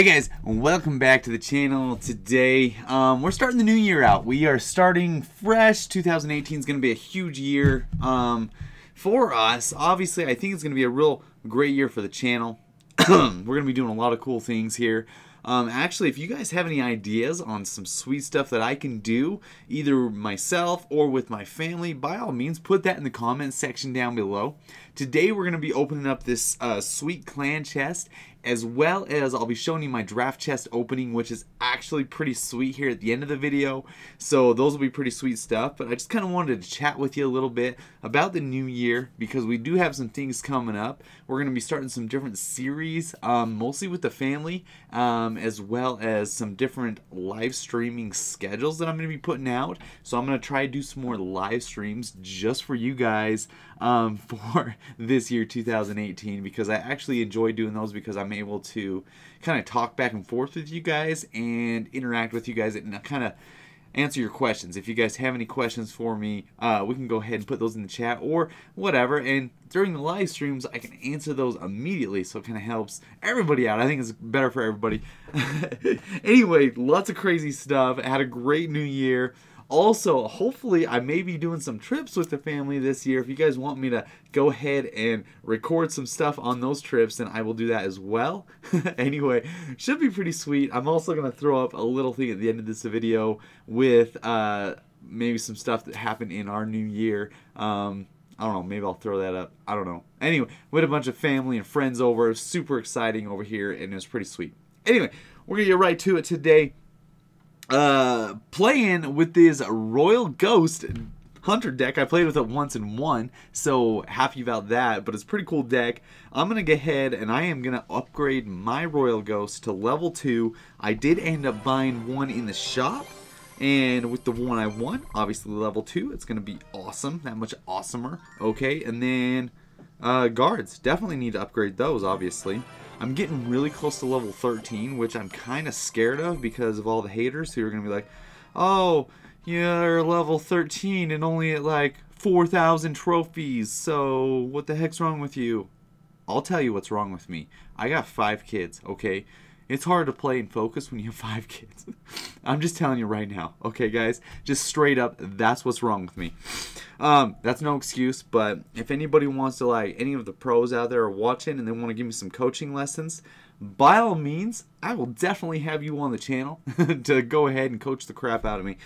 Hey guys, welcome back to the channel. Today, um, we're starting the new year out. We are starting fresh. 2018 is going to be a huge year um, for us. Obviously, I think it's going to be a real great year for the channel. we're going to be doing a lot of cool things here. Um, actually, if you guys have any ideas on some sweet stuff that I can do, either myself or with my family, by all means, put that in the comments section down below. Today, we're going to be opening up this uh, sweet clan chest, as well as I'll be showing you my draft chest opening, which is actually pretty sweet here at the end of the video. So those will be pretty sweet stuff, but I just kind of wanted to chat with you a little bit about the new year because we do have some things coming up. We're going to be starting some different series, um, mostly with the family, um, as well as some different live streaming schedules that I'm going to be putting out. So I'm going to try to do some more live streams just for you guys um, for this year 2018 because I actually enjoy doing those because I'm able to kind of talk back and forth with you guys and interact with you guys and kind of answer your questions. If you guys have any questions for me, uh, we can go ahead and put those in the chat or whatever. And during the live streams, I can answer those immediately, so it kind of helps everybody out. I think it's better for everybody. anyway, lots of crazy stuff. I had a great new year. Also, hopefully, I may be doing some trips with the family this year. If you guys want me to go ahead and record some stuff on those trips, then I will do that as well. anyway, should be pretty sweet. I'm also going to throw up a little thing at the end of this video with uh, maybe some stuff that happened in our new year. Um, I don't know, maybe I'll throw that up. I don't know. Anyway, we had a bunch of family and friends over. Super exciting over here, and it was pretty sweet. Anyway, we're going to get right to it today uh, playing with this Royal Ghost Hunter deck. I played with it once and won, so happy about that, but it's pretty cool deck. I'm going to go ahead and I am going to upgrade my Royal Ghost to level 2. I did end up buying one in the shop, and with the one I won, obviously level 2, it's going to be awesome, that much awesomer. Okay, and then uh, guards, definitely need to upgrade those, obviously. I'm getting really close to level 13, which I'm kind of scared of because of all the haters who are going to be like, oh, you're level 13 and only at like 4,000 trophies, so what the heck's wrong with you? I'll tell you what's wrong with me. I got five kids, okay? It's hard to play and focus when you have five kids. I'm just telling you right now, okay, guys? Just straight up, that's what's wrong with me. Um, that's no excuse, but if anybody wants to, like, any of the pros out there are watching and they want to give me some coaching lessons, by all means, I will definitely have you on the channel to go ahead and coach the crap out of me.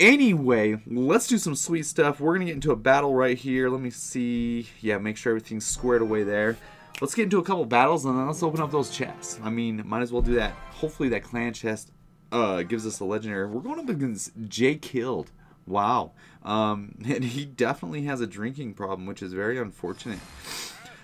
Anyway, let's do some sweet stuff. We're going to get into a battle right here. Let me see. Yeah, make sure everything's squared away there. Let's get into a couple battles and then let's open up those chests. I mean, might as well do that. Hopefully that clan chest uh, gives us a legendary. We're going up against Jay Killed. Wow. Um, and he definitely has a drinking problem, which is very unfortunate.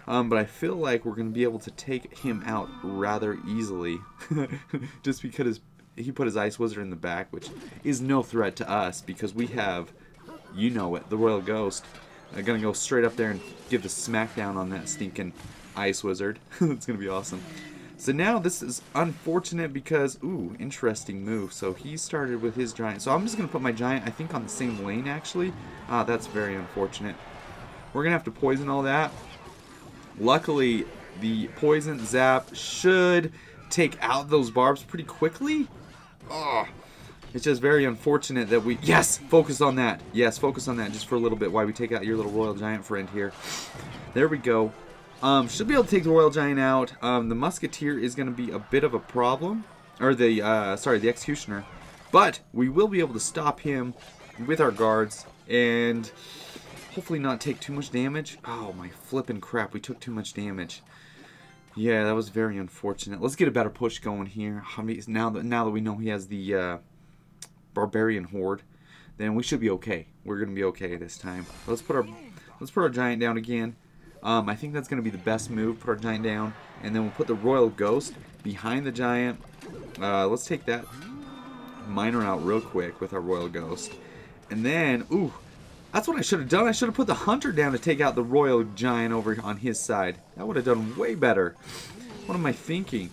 Um, but I feel like we're going to be able to take him out rather easily. Just because he put his Ice Wizard in the back, which is no threat to us because we have, you know it, the Royal Ghost. I'm going to go straight up there and give the smackdown on that stinking Ice Wizard. it's going to be awesome. So now this is unfortunate because, ooh, interesting move. So he started with his giant. So I'm just going to put my giant, I think, on the same lane, actually. Ah, that's very unfortunate. We're going to have to poison all that. Luckily, the poison zap should take out those barbs pretty quickly. Oh, it's just very unfortunate that we... Yes! Focus on that. Yes, focus on that just for a little bit while we take out your little royal giant friend here. There we go. Um, should be able to take the Royal Giant out. Um, the Musketeer is going to be a bit of a problem. Or the, uh, sorry, the Executioner. But we will be able to stop him with our guards. And hopefully not take too much damage. Oh, my flipping crap. We took too much damage. Yeah, that was very unfortunate. Let's get a better push going here. Now that now that we know he has the uh, barbarian horde, then we should be okay. We're gonna be okay this time. Let's put our let's put our giant down again. Um, I think that's going to be the best move. Put our giant down. And then we'll put the Royal Ghost behind the giant. Uh, let's take that miner out real quick with our Royal Ghost. And then, ooh, that's what I should have done. I should have put the Hunter down to take out the Royal Giant over on his side. That would have done way better. What am I thinking?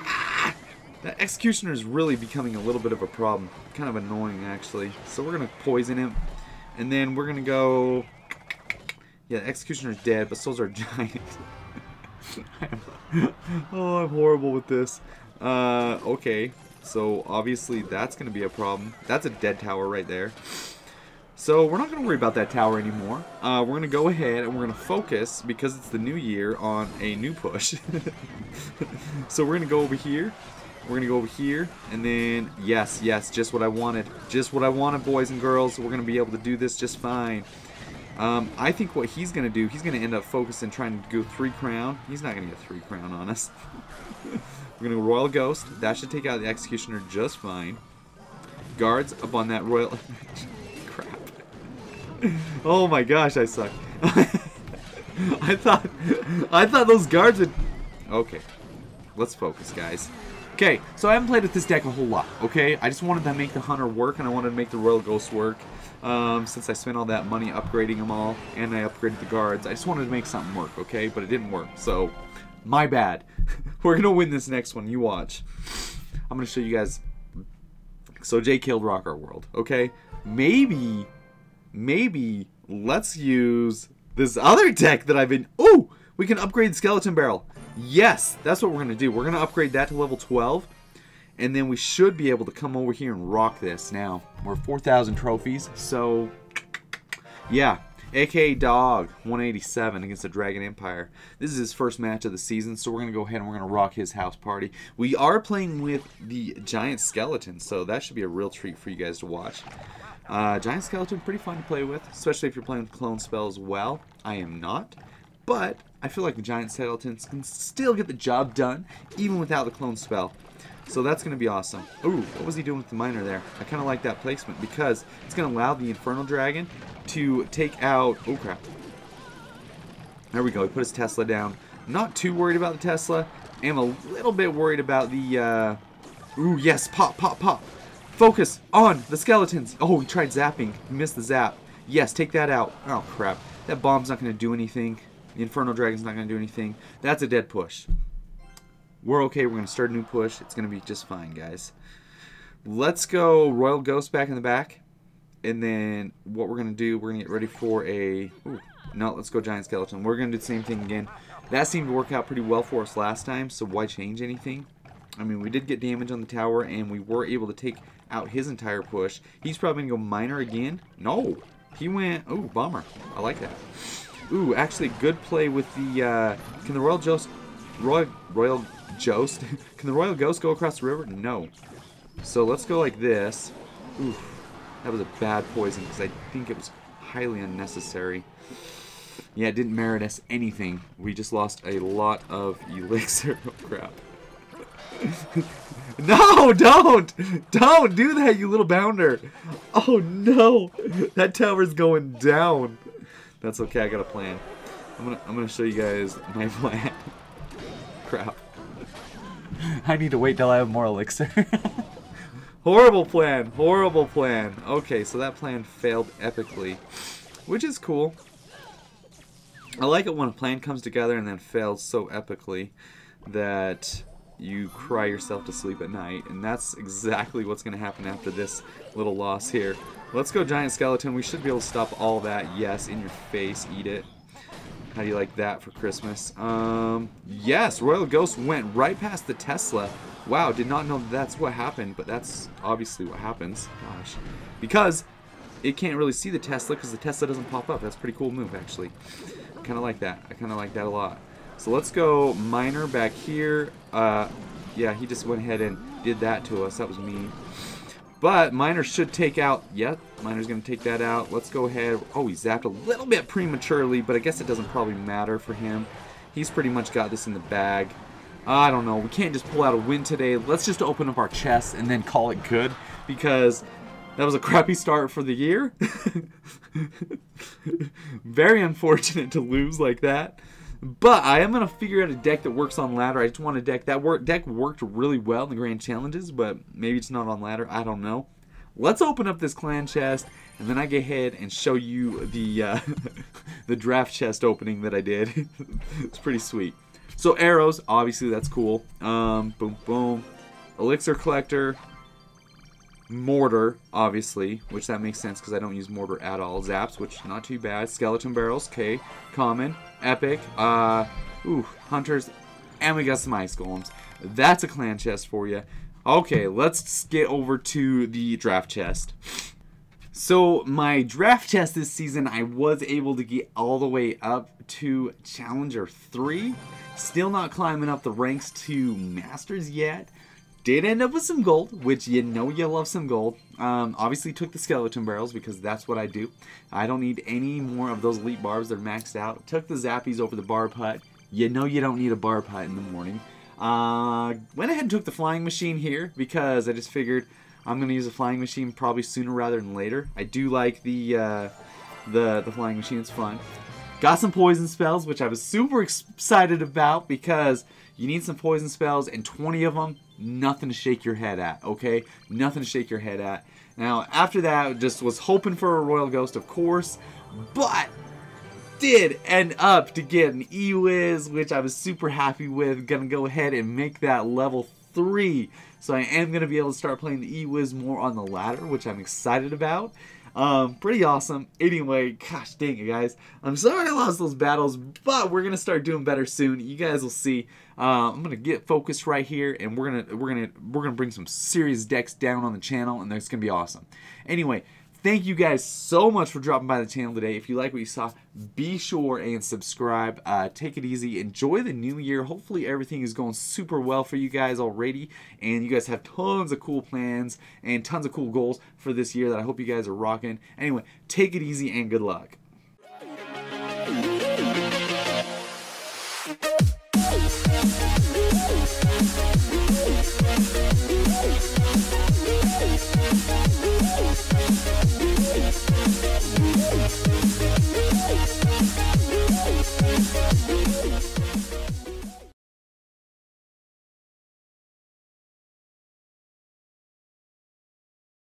Ah, that Executioner is really becoming a little bit of a problem. Kind of annoying, actually. So we're going to poison him. And then we're going to go yeah, the Executioner's dead, but souls are Giant. oh, I'm horrible with this. Uh, okay. So, obviously, that's going to be a problem. That's a dead tower right there. So, we're not going to worry about that tower anymore. Uh, we're going to go ahead and we're going to focus, because it's the new year, on a new push. so, we're going to go over here. We're going to go over here. And then, yes, yes, just what I wanted. Just what I wanted, boys and girls. We're going to be able to do this just fine. Um, I think what he's going to do, he's going to end up focusing trying to go three crown. He's not going to get three crown on us. We're going to go Royal Ghost. That should take out the Executioner just fine. Guards up on that Royal... Crap. Oh my gosh, I suck. I thought... I thought those guards would... Okay. Let's focus, guys. Okay, so I haven't played with this deck a whole lot, okay? I just wanted to make the Hunter work, and I wanted to make the Royal Ghost work. Um, since I spent all that money upgrading them all, and I upgraded the guards. I just wanted to make something work, okay? But it didn't work, so my bad. We're gonna win this next one. You watch. I'm gonna show you guys. So Jay killed Rock Our World, okay? Maybe, maybe let's use this other deck that I've been. Oh, we can upgrade Skeleton Barrel. Yes, that's what we're gonna do. We're gonna upgrade that to level 12 and then we should be able to come over here and rock this. Now, we're 4,000 trophies, so yeah. AK Dog 187 against the Dragon Empire. This is his first match of the season, so we're going to go ahead and we're going to rock his house party. We are playing with the Giant Skeleton, so that should be a real treat for you guys to watch. Uh, Giant Skeleton, pretty fun to play with, especially if you're playing with Clone Spells well. I am not, but I feel like the Giant Skeletons can still get the job done, even without the Clone Spell. So that's going to be awesome. Ooh, what was he doing with the miner there? I kind of like that placement because it's going to allow the Infernal Dragon to take out... Oh, crap. There we go. He put his Tesla down. Not too worried about the Tesla. I am a little bit worried about the... Uh... Ooh, yes. Pop, pop, pop. Focus on the skeletons. Oh, he tried zapping. He missed the zap. Yes, take that out. Oh, crap. That bomb's not going to do anything. The Infernal Dragon's not going to do anything. That's a dead push. We're okay. We're going to start a new push. It's going to be just fine, guys. Let's go Royal Ghost back in the back. And then what we're going to do, we're going to get ready for a... Ooh, no, let's go Giant Skeleton. We're going to do the same thing again. That seemed to work out pretty well for us last time, so why change anything? I mean, we did get damage on the tower, and we were able to take out his entire push. He's probably going to go Miner again. No, he went... Ooh, Bomber. I like that. Ooh, actually, good play with the... Uh, can the Royal Ghost... Royal, Royal Jost. Can the Royal Ghost go across the river? No. So let's go like this. Oof. That was a bad poison because I think it was highly unnecessary. Yeah, it didn't merit us anything. We just lost a lot of elixir. Oh, crap. no, don't! Don't do that, you little bounder! Oh, no! That tower's going down. That's okay, I got a plan. I'm gonna, I'm gonna show you guys my plan. Crap. I need to wait till I have more elixir. horrible plan. Horrible plan. Okay, so that plan failed epically. Which is cool. I like it when a plan comes together and then fails so epically that you cry yourself to sleep at night. And that's exactly what's going to happen after this little loss here. Let's go Giant Skeleton. We should be able to stop all that. Yes, in your face. Eat it. How do you like that for Christmas? Um, yes, Royal Ghost went right past the Tesla. Wow, did not know that that's what happened, but that's obviously what happens. Gosh. Because it can't really see the Tesla because the Tesla doesn't pop up. That's pretty cool move, actually. kind of like that. I kind of like that a lot. So let's go Miner back here. Uh, yeah, he just went ahead and did that to us. That was mean. But Miner should take out, yep, Miner's going to take that out. Let's go ahead. Oh, he zapped a little bit prematurely, but I guess it doesn't probably matter for him. He's pretty much got this in the bag. I don't know. We can't just pull out a win today. Let's just open up our chest and then call it good because that was a crappy start for the year. Very unfortunate to lose like that. But I am going to figure out a deck that works on ladder. I just want a deck. That work, deck worked really well in the Grand Challenges, but maybe it's not on ladder. I don't know. Let's open up this clan chest, and then I get ahead and show you the uh, the draft chest opening that I did. it's pretty sweet. So arrows, obviously that's cool. Um, boom, boom. Elixir collector. Mortar, obviously, which that makes sense because I don't use Mortar at all. Zaps, which not too bad. Skeleton Barrels, okay. Common, Epic, uh, ooh, Hunters, and we got some Ice Golems. That's a clan chest for you. Okay, let's get over to the draft chest. So my draft chest this season, I was able to get all the way up to Challenger 3. Still not climbing up the ranks to Masters yet. Did end up with some gold, which you know you love some gold. Um, obviously took the skeleton barrels because that's what I do. I don't need any more of those elite barbs. They're maxed out. Took the zappies over the barb hut. You know you don't need a barb hut in the morning. Uh, went ahead and took the flying machine here because I just figured I'm gonna use a flying machine probably sooner rather than later. I do like the uh, the the flying machine; it's fun. Got some poison spells, which I was super excited about because you need some poison spells and 20 of them, nothing to shake your head at. Okay, nothing to shake your head at. Now after that, just was hoping for a royal ghost, of course, but did end up to get an E-Wiz, which I was super happy with. Gonna go ahead and make that level 3. So I am going to be able to start playing the E-Wiz more on the ladder, which I'm excited about. Um, pretty awesome. Anyway, gosh dang it, guys. I'm sorry I lost those battles, but we're gonna start doing better soon. You guys will see. Uh, I'm gonna get focused right here, and we're gonna we're gonna we're gonna bring some serious decks down on the channel, and that's gonna be awesome. Anyway, Thank you guys so much for dropping by the channel today. If you like what you saw, be sure and subscribe. Uh, take it easy. Enjoy the new year. Hopefully everything is going super well for you guys already. And you guys have tons of cool plans and tons of cool goals for this year that I hope you guys are rocking. Anyway, take it easy and good luck.